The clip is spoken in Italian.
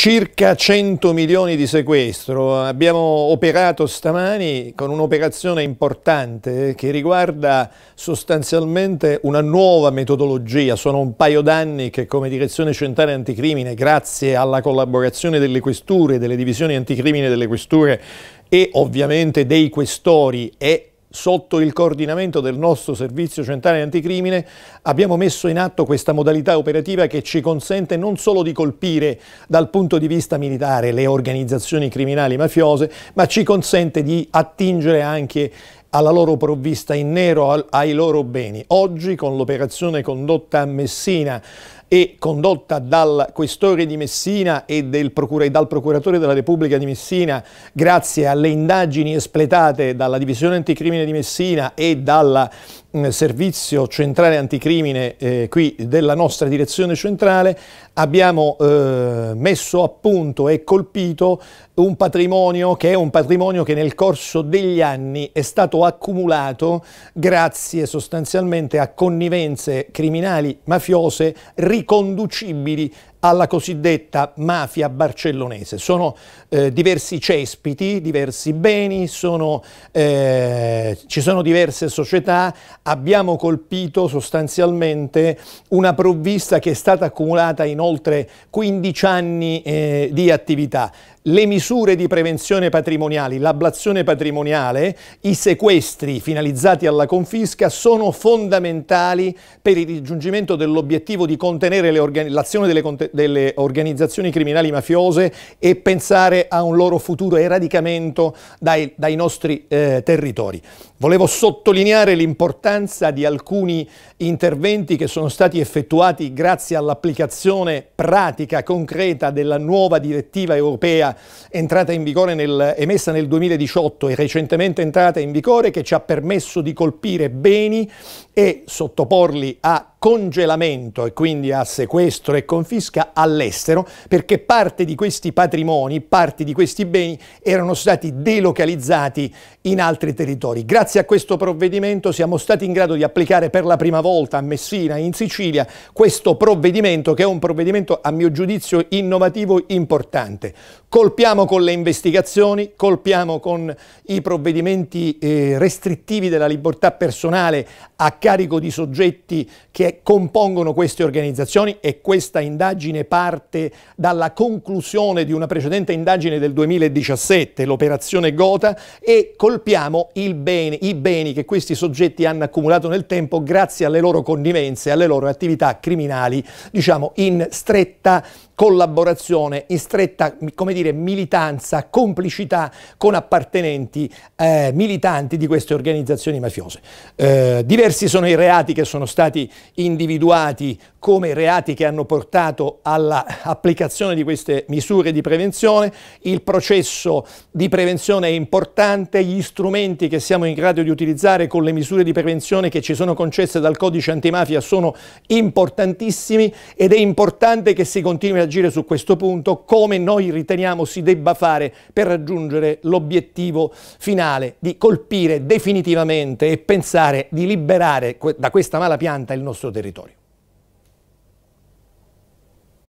Circa 100 milioni di sequestro. Abbiamo operato stamani con un'operazione importante che riguarda sostanzialmente una nuova metodologia. Sono un paio d'anni che come Direzione Centrale Anticrimine, grazie alla collaborazione delle questure, delle divisioni anticrimine delle questure e ovviamente dei questori e sotto il coordinamento del nostro servizio centrale anticrimine abbiamo messo in atto questa modalità operativa che ci consente non solo di colpire dal punto di vista militare le organizzazioni criminali mafiose, ma ci consente di attingere anche alla loro provvista in nero ai loro beni. Oggi con l'operazione condotta a Messina e condotta dal questore di Messina e procura dal procuratore della Repubblica di Messina grazie alle indagini espletate dalla divisione anticrimine di Messina e dal mm, servizio centrale anticrimine eh, qui della nostra direzione centrale abbiamo eh, messo a punto e colpito un patrimonio che è un patrimonio che nel corso degli anni è stato accumulato grazie sostanzialmente a connivenze criminali mafiose riconducibili alla cosiddetta mafia barcellonese. Sono eh, diversi cespiti, diversi beni, sono, eh, ci sono diverse società, abbiamo colpito sostanzialmente una provvista che è stata accumulata in oltre 15 anni eh, di attività le misure di prevenzione patrimoniali, l'ablazione patrimoniale, i sequestri finalizzati alla confisca sono fondamentali per il raggiungimento dell'obiettivo di contenere l'azione delle, delle, organizzazioni criminali mafiose e pensare a un loro futuro eradicamento dai, dai nostri eh, territori. Volevo sottolineare l'importanza di alcuni interventi che sono stati effettuati grazie all'applicazione pratica, concreta della nuova direttiva europea entrata in vigore nel, emessa nel 2018 e recentemente entrata in vigore che ci ha permesso di colpire beni e sottoporli a congelamento e quindi a sequestro e confisca all'estero perché parte di questi patrimoni, parte di questi beni erano stati delocalizzati in altri territori. Grazie a questo provvedimento siamo stati in grado di applicare per la prima volta a Messina, in Sicilia, questo provvedimento che è un provvedimento a mio giudizio innovativo importante. Colpiamo con le investigazioni, colpiamo con i provvedimenti eh, restrittivi della libertà personale a carico di soggetti che compongono queste organizzazioni e questa indagine parte dalla conclusione di una precedente indagine del 2017, l'operazione Gota, e colpiamo bene, i beni che questi soggetti hanno accumulato nel tempo grazie alle loro connivenze, alle loro attività criminali, diciamo in stretta collaborazione, in stretta dire, militanza, complicità con appartenenti eh, militanti di queste organizzazioni mafiose. Eh, diversi sono i reati che sono stati individuati come reati che hanno portato all'applicazione di queste misure di prevenzione. Il processo di prevenzione è importante, gli strumenti che siamo in grado di utilizzare con le misure di prevenzione che ci sono concesse dal codice antimafia sono importantissimi ed è importante che si continui a agire su questo punto come noi riteniamo si debba fare per raggiungere l'obiettivo finale di colpire definitivamente e pensare di liberare da questa mala pianta il nostro territorio.